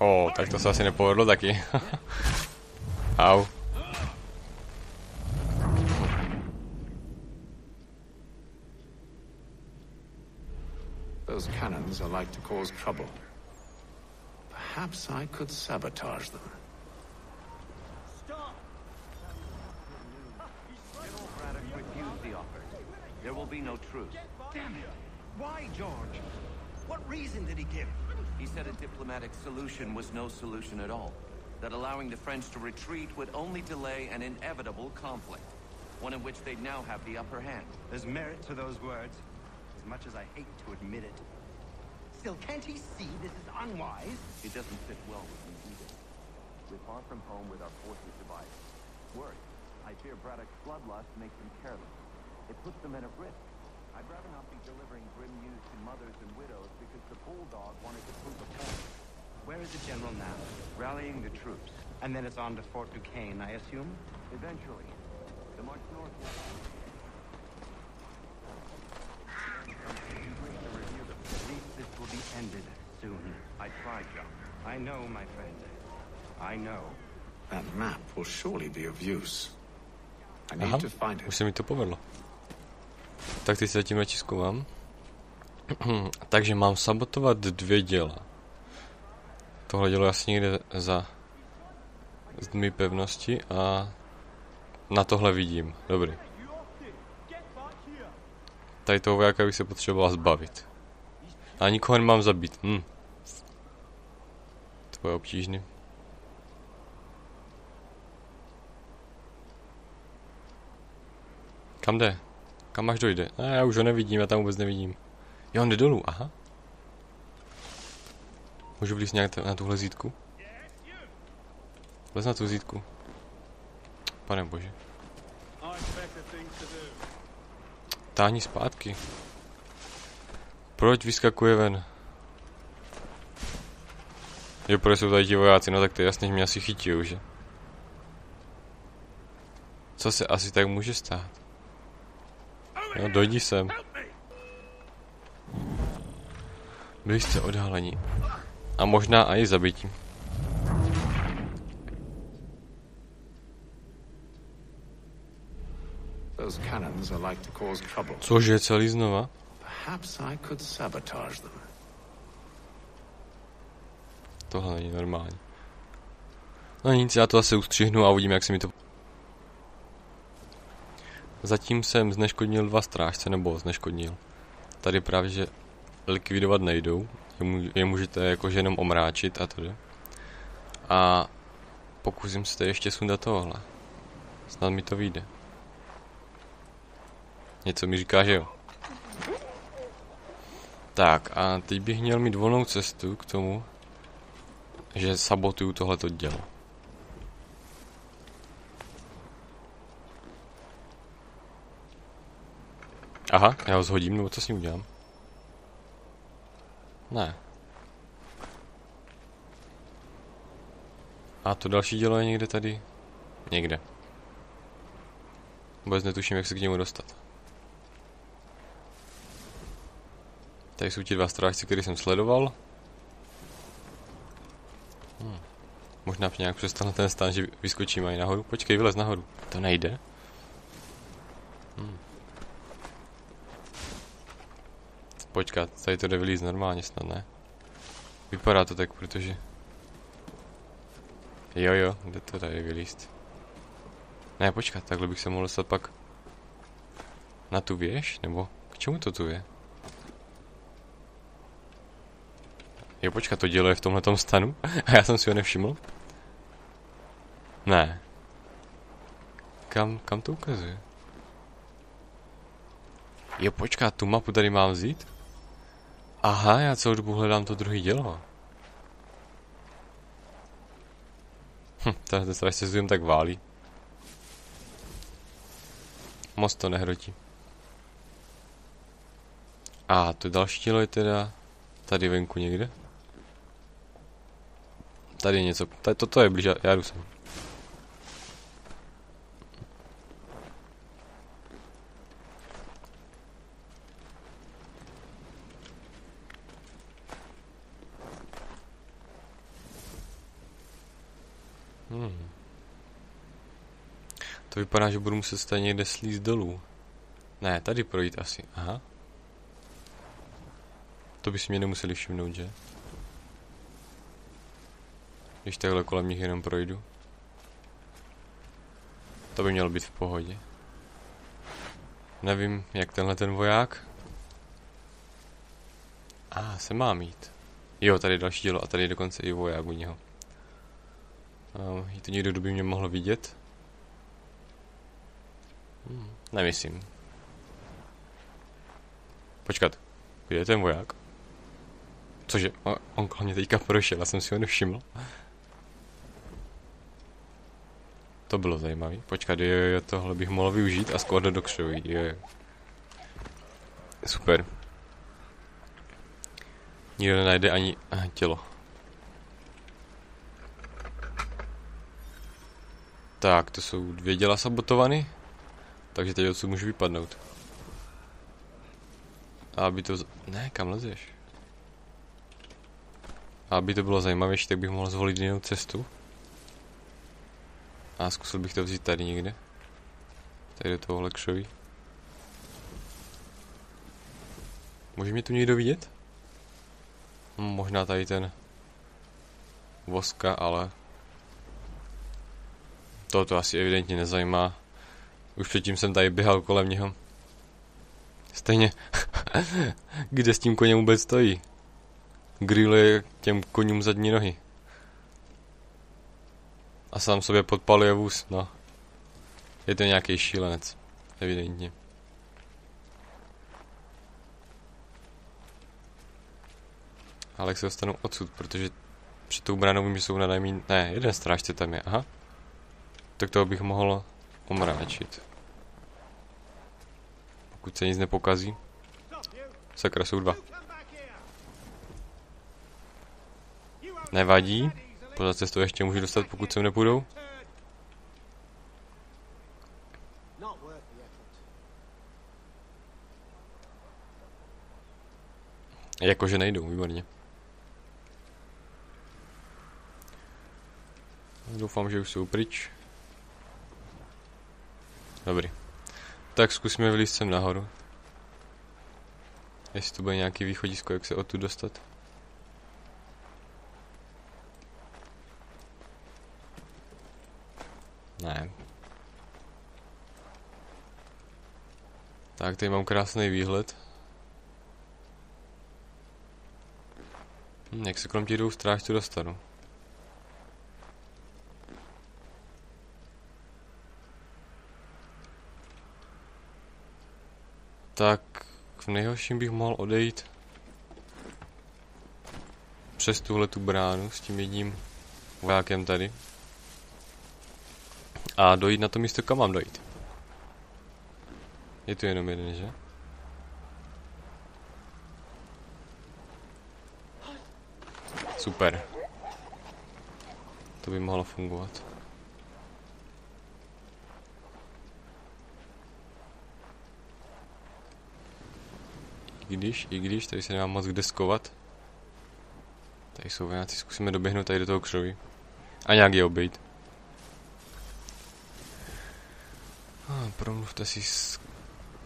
Oh, o, tak to se asi nepovedlo taky. Au. Those cannons are like to cause trouble. Perhaps I could sabotage them. Stop! General Braddock refused the offer. There will be no truce. Damn it! Why, George? What reason did he give? He said a diplomatic solution was no solution at all. That allowing the French to retreat would only delay an inevitable conflict. One in which they'd now have the upper hand. There's merit to those words, as much as I hate to admit it. Still, can't he see this is unwise? It doesn't fit well with me either. We're far from home with our forces divided. Worse, I fear Braddock's bloodlust makes them careless. It puts the men at risk. I'd rather not be delivering grim news to mothers and widows because the bulldog wanted to prove a point. Where is the general now? Rallying the troops. And then it's on to Fort Duquesne, I assume? Eventually, the march north will... At least this will be ended soon. I tried, John. I know, my friend. I know. That map will surely be of use. I need Aha, to find už it. se mi to povedlo. Tak teď se tím radši zkoumám. Takže mám sabotovat dvě děla. Tohle dělo asi někde za zdmi pevnosti a na tohle vidím. Dobrý. Tady toho vojáka bych se potřeboval zbavit. A nikoho nemám zabít. Hm. To je obtížný. Kam jde? Kam až dojde? A já už ho nevidím, já tam vůbec nevidím. Jo, on jde dolů, aha. Můžu vlízt nějak na tuhle zítku? Vlez na tu zítku. Pane bože. Táhni zpátky. Proč vyskakuje ven? Jo, proč jsou tady ti vojáci, no tak je jasně, mě asi chytí že? Co se asi tak může stát? Jo, dojdi sem. Byli jste odhaleni. A možná i zabití. Cože, celý znova? Tohle není normální. No nic, já to asi ustřihnu a uvidím, jak se mi to... Zatím jsem zneškodnil dva strážce, nebo zneškodnil. Tady právě, že likvidovat nejdou. Je, můžete jakože jenom omráčit a to jde. A pokusím se tady ještě sundat tohle. Snad mi to vyjde. Něco mi říká, že jo. Tak a teď bych měl mít volnou cestu k tomu, že sabotuju tohleto dělo. Aha, já ho zhodím, nebo co s ním udělám? Ne. A to další dělo je někde tady? Někde. Vůbec netuším, jak se k němu dostat. Tady jsou ti dva strážci, který jsem sledoval. Hm. Možná nějak přestal ten stan, že vyskočím i nahoru. Počkej, vylez nahoru. To nejde. Hm. Počkat, tady to jde vylíz normálně snad, ne? Vypadá to tak, protože... Jo, jo, jde to tady vylíst. Ne, počkat, takhle bych se mohl dostat pak... Na tu věž? Nebo k čemu to tu je? Jo, počkat, to dělo je v tomhletom stanu? A já jsem si ho nevšiml? Ne. Kam, kam to ukazuje? Jo, počkat, tu mapu tady mám vzít? Aha, já celou dobu hledám to druhý dělo. Hm, ten se s tak válí. Moc to nehrotí. A to další tělo je teda tady venku někde. Tady je něco, tady, toto je blíž, já jdu sem. Hmm. To vypadá, že budu muset stejně někde slízt dolů. Ne, tady projít asi. Aha. To by si mě nemuseli všimnout, že? Když takhle kolem nich jenom projdu. To by mělo být v pohodě. Nevím, jak tenhle ten voják. A, ah, se má mít. Jo, tady je další dělo a tady je dokonce i voják u něho. Um, je to někdo, kdo by mě mohl vidět? Nemyslím. Počkat, kde je ten voják? Cože, on, on kolem mě teďka prošel, já jsem si ho nevšiml. To bylo zajímavé. Počkat, jo, jo, tohle bych mohl využít a skoro do křoví, jo, jo. Super. Nikdo nenajde ani aha, tělo. Tak, to jsou dvě děla sabotovaný. Takže teď odsud můžu vypadnout. A aby to... Ne, kam lezeš? A aby to bylo zajímavější, tak bych mohl zvolit jinou cestu. A zkusil bych to vzít tady někde. Tady do tohohle kšoví. Může mě tu někdo vidět? Hm, možná tady ten voska, ale to asi evidentně nezajímá. Už předtím jsem tady běhal kolem něho. Stejně, kde s tím koněm vůbec stojí? Grilluje těm koním zadní nohy. A sám sobě podpaluje vůz, no. Je to nějaký šílenec, evidentně. Ale jak se dostanu odsud, protože před tou branou vím, že jsou nadajmí... Ne, jeden strážce tam je, aha. Tak toho bych mohl omráčit. Pokud se nic nepokazí. Sakra, jsou dva. Nevadí. Pořád cestou ještě můžu dostat, pokud sem nepůjdou. Jakože nejdou, výborně. Doufám, že už jsou pryč. Dobrý. Tak zkusíme vylíst sem nahoru. Jestli to bude nějaký východisko, jak se odtud dostat. Ne. Tak, tady mám krásný výhled. Hm, jak se kolem těch dvou strážců dostanu? Tak v nejhorším bych mohl odejít přes tuhle tu bránu s tím jedním vojákem tady a dojít na to místo, kam mám dojít. Je tu jenom jeden, že? Super. To by mohlo fungovat. I když, i když, tady se nemám moc kde skovat. Tady jsou vojáci, zkusíme doběhnout tady do toho křoví. A nějak je obejít. Ah, promluvte si s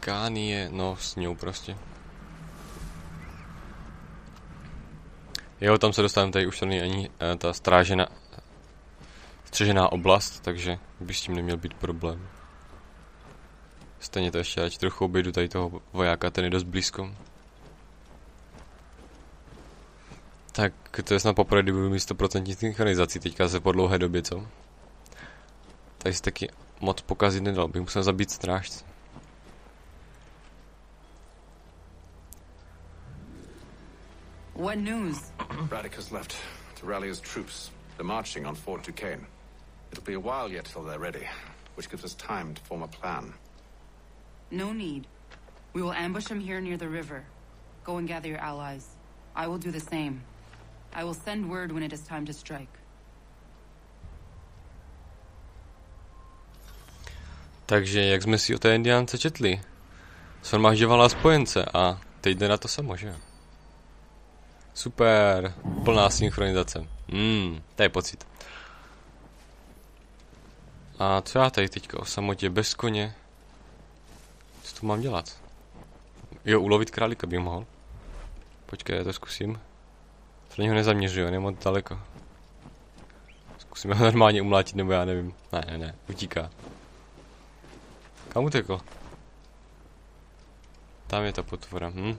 Kánie, no s ňou prostě. Jo, tam se dostaneme, tady už to není ani uh, ta strážena, střežená oblast, takže by s tím neměl být problém. Stejně to ještě ať trochu obejdu tady toho vojáka, ten je dost blízko. Tak to je snad poprvé, kdy budu mít 100% synchronizaci teďka se po dlouhé době, co? Tady si taky moc pokazit nedal, bych musel zabít strážce. What news? Braddock has left to rally his troops. They're marching on Fort Duquesne. It'll be a while yet till they're ready, which gives us time to form a plan. No need. We will ambush them here near the river. Go and gather your allies. I will do the same. I will send word when it is time to strike. Takže jak jsme si o té indiánce četli? Shromažďovala spojence a teď jde na to samo, že Super, plná synchronizace. Hmm, to je pocit. A co já tady teďka o samotě bez koně? Co tu mám dělat? Jo, ulovit králíka bych mohl. Počkej, já to zkusím. To něho nezaměřuju, on je moc daleko. Zkusíme ho normálně umlátit, nebo já nevím. Ne, ne, ne, utíká. Kam utekl? Tam je ta potvora, hm.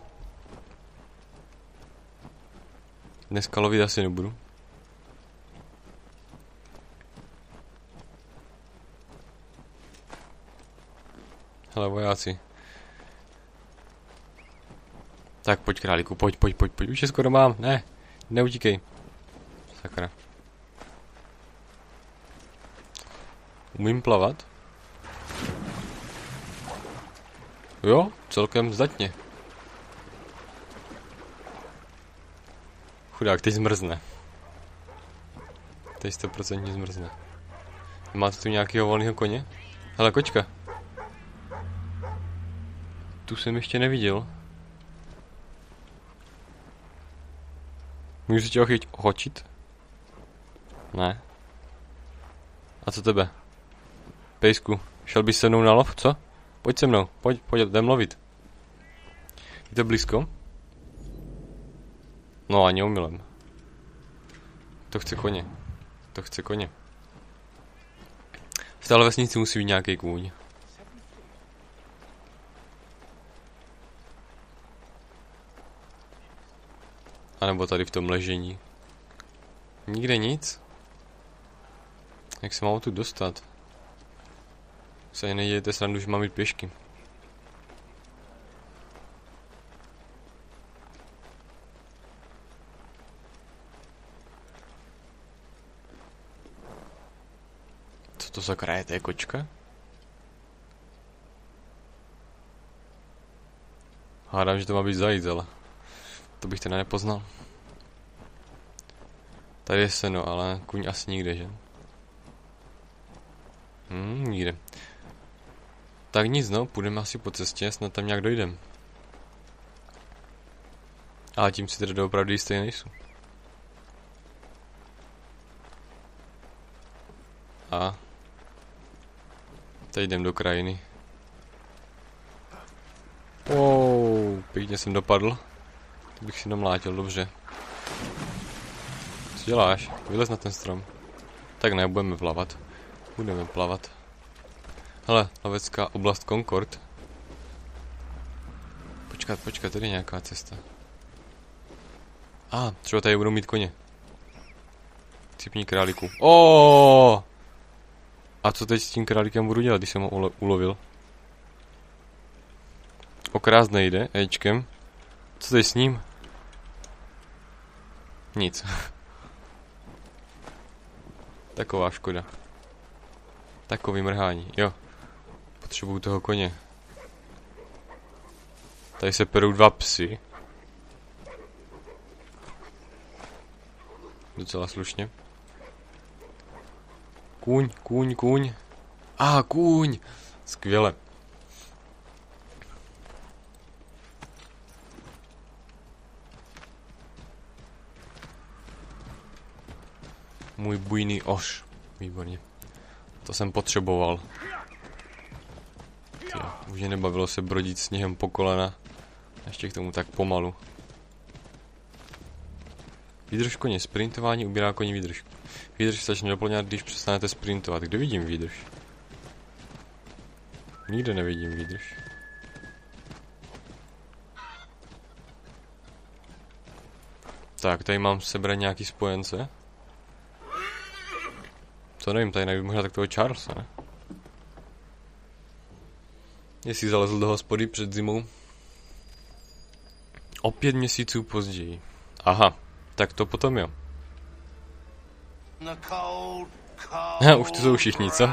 Dneska lovit asi nebudu. Hele, vojáci. Tak pojď králíku, pojď, pojď, pojď, pojď, už je skoro mám, ne, neutíkej. Sakra. Umím plavat? Jo, celkem zdatně. Chudák, teď zmrzne. Teď 100% zmrzne. Máte tu nějakého volného koně? Hele, kočka. Tu jsem ještě neviděl. Můžu si tě ochyt, ochočit? Ne. A co tebe? Pejsku, šel bys se mnou na lov, co? Pojď se mnou, pojď, pojď, jdem lovit. Je to blízko? No ani omylem. To chce koně. To chce koně. V téhle vesnici musí být nějaký kůň. A nebo tady v tom ležení. Nikde nic? Jak se mám tu dostat? Se ani nedějete srandu, že mám jít pěšky. Co to za kraje, to je kočka? Hádám, že to má být zajíc, ale to bych teda nepoznal. Tady je seno, ale kuň asi nikde, že? Hmm, nikde. Tak nic no, půjdeme asi po cestě, snad tam nějak dojdem. Ale tím si teda doopravdy jistý nejsou. A teď jdem do krajiny. Wow, pěkně jsem dopadl. To bych si namlátil, dobře. Co děláš? Vylez na ten strom. Tak ne, budeme plavat. Budeme plavat. Hele, lovecká oblast Concord. Počkat, počkat, tady je nějaká cesta. A, ah, třeba tady budou mít koně. Cipní králíku. Oh! A co teď s tím králíkem budu dělat, když jsem ho ulo ulovil? Okrást nejde, Ečkem. Co teď s ním? Nic. Taková škoda. Takový mrhání, jo. Potřebuju toho koně. Tady se perou dva psy. Docela slušně. Kůň, kůň, kůň. A, ah, kůň. Skvěle. Můj bujný oš. Výborně. To jsem potřeboval. Tě, už mě nebavilo se brodit sněhem po kolena. Ještě k tomu tak pomalu. Výdrž koně. Sprintování ubírá koní výdrž. Výdrž začne doplňovat, když přestanete sprintovat. Kde vidím výdrž? Nikde nevidím výdrž. Tak, tady mám sebrat nějaký spojence. To nevím, tady nevím, možná takového Charlesa, ne? Jestli zalezl do hospody před zimou. O pět měsíců později. Aha, tak to potom jo. Ha, už tu jsou všichni, co?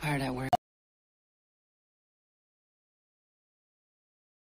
Hard at work.